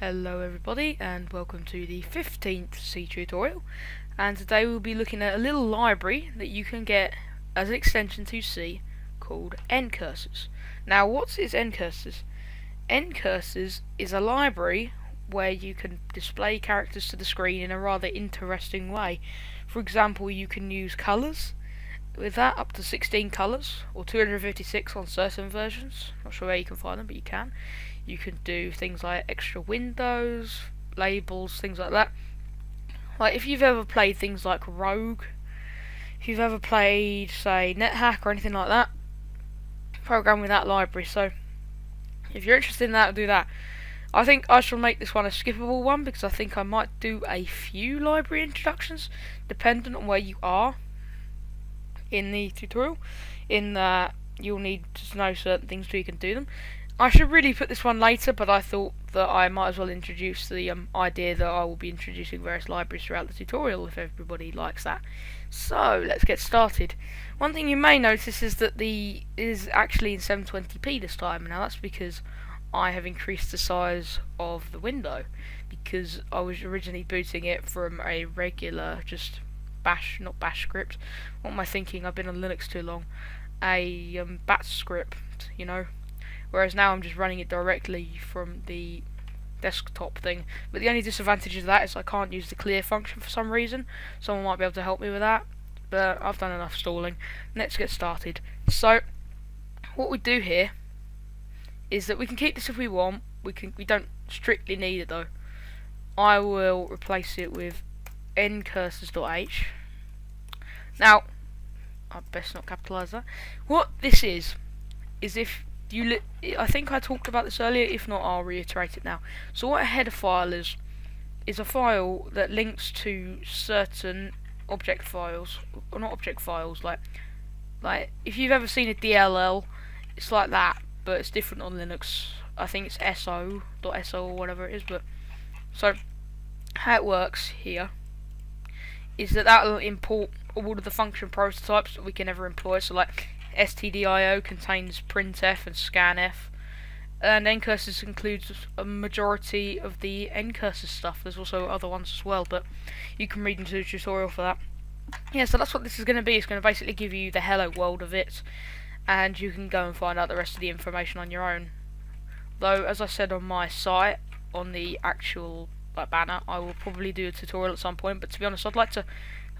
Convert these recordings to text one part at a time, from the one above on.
Hello everybody and welcome to the 15th C tutorial and today we'll be looking at a little library that you can get as an extension to C called Ncurses. Now what is Ncurses? Ncurses is a library where you can display characters to the screen in a rather interesting way. For example you can use colours with that up to 16 colours or 256 on certain versions. Not sure where you can find them but you can. You can do things like extra windows, labels, things like that. Like if you've ever played things like Rogue, if you've ever played, say, NetHack or anything like that, program with that library. So if you're interested in that, do that. I think I shall make this one a skippable one because I think I might do a few library introductions dependent on where you are in the tutorial in that you'll need to know certain things so you can do them. I should really put this one later, but I thought that I might as well introduce the um, idea that I will be introducing various libraries throughout the tutorial if everybody likes that. So, let's get started. One thing you may notice is that the is actually in 720p this time. Now that's because I have increased the size of the window because I was originally booting it from a regular just bash, not bash script. What am I thinking? I've been on Linux too long. A um, bat script, you know, whereas now I'm just running it directly from the desktop thing. But the only disadvantage of that is I can't use the clear function for some reason. Someone might be able to help me with that, but I've done enough stalling. Let's get started. So, what we do here is that we can keep this if we want. We can. We don't strictly need it though. I will replace it with ncurses.h. Now, I best not capitalise that. What this is is if you I think I talked about this earlier. If not, I'll reiterate it now. So what a header file is is a file that links to certain object files, or not object files. Like like if you've ever seen a DLL, it's like that, but it's different on Linux. I think it's so .so or whatever it is. But so how it works here is that that will import all of the function prototypes that we can ever employ. So like stdio contains printf and scanf, and ncurses includes a majority of the ncursor stuff. There's also other ones as well, but you can read into the tutorial for that. Yeah, so that's what this is going to be. It's going to basically give you the hello world of it, and you can go and find out the rest of the information on your own. Though, as I said on my site, on the actual like banner, I will probably do a tutorial at some point. But to be honest, I'd like to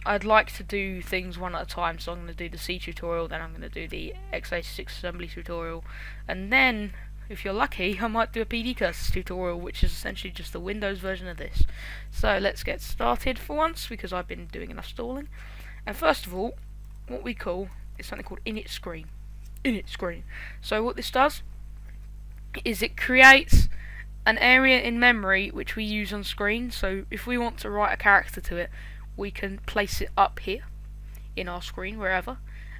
I'd like to do things one at a time, so I'm going to do the C tutorial, then I'm going to do the x86 assembly tutorial, and then, if you're lucky, I might do a PD curses tutorial, which is essentially just the Windows version of this. So let's get started for once, because I've been doing enough stalling. And first of all, what we call is something called init screen. Init screen. So what this does is it creates an area in memory which we use on screen. So if we want to write a character to it, we can place it up here in our screen, wherever.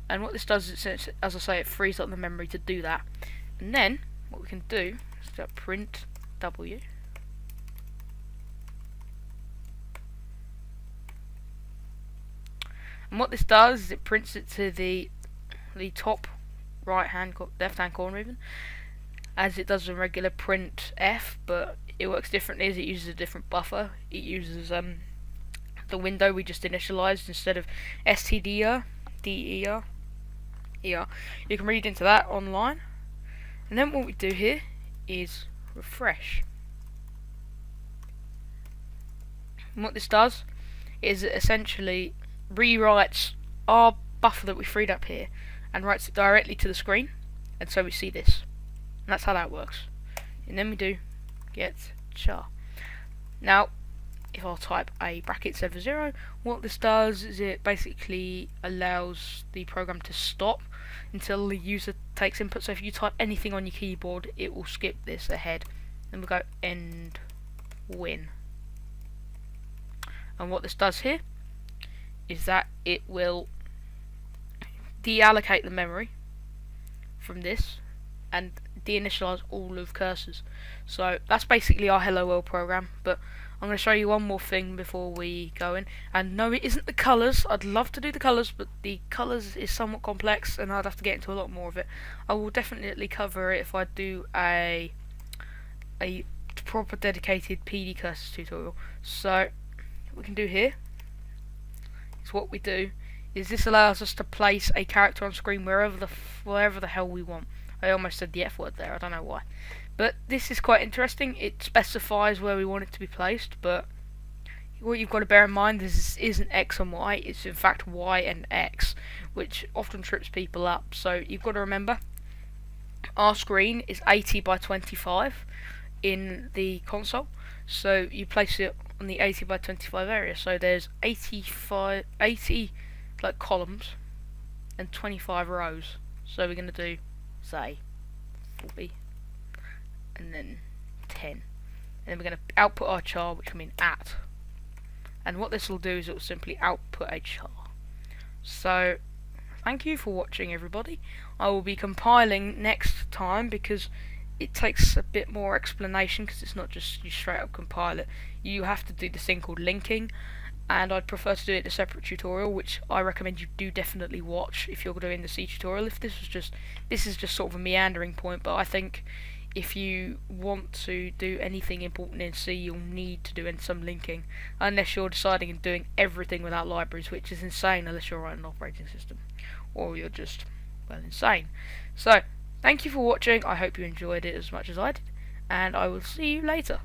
And what this does is, as I say, it frees up the memory to do that. And then, what we can do is print W. And what this does is it prints it to the the top right hand, left hand corner even, as it does in regular print F, but it works differently as it uses a different buffer. It uses um, the window we just initialized instead of stdir, der, er. You can read into that online. And then what we do here is refresh. And what this does is it essentially rewrites our buffer that we freed up here and writes it directly to the screen and so we see this. And that's how that works. And then we do get char. Now if I'll type a bracket 70, what this does is it basically allows the program to stop until the user takes input. So if you type anything on your keyboard, it will skip this ahead. Then we go end win. And what this does here is that it will deallocate the memory from this and deinitialize all of curses. So that's basically our hello world program, but I'm going to show you one more thing before we go in. And no, it isn't the colours. I'd love to do the colours, but the colours is somewhat complex, and I'd have to get into a lot more of it. I will definitely cover it if I do a a proper dedicated PD curses tutorial. So what we can do here is what we do is this allows us to place a character on screen wherever the wherever the hell we want. I almost said the F word there, I don't know why. But this is quite interesting. It specifies where we want it to be placed, but what you've got to bear in mind is this isn't X and Y, it's in fact Y and X, which often trips people up. So you've got to remember, our screen is 80 by 25 in the console, so you place it on the 80 by 25 area. So there's 85, 80 like columns and 25 rows. So we're going to do, say, 40 and then 10. And then we're going to output our char, which will mean at. And what this will do is it will simply output a char. So, thank you for watching everybody. I will be compiling next time because it takes a bit more explanation because it's not just you straight up compile it. You have to do this thing called linking and I'd prefer to do it in a separate tutorial which I recommend you do definitely watch if you're doing the C tutorial. If this was just this is just sort of a meandering point but I think if you want to do anything important in C, you'll need to do some linking, unless you're deciding and doing everything without libraries, which is insane unless you're writing an operating system, or you're just, well, insane. So, thank you for watching, I hope you enjoyed it as much as I did, and I will see you later.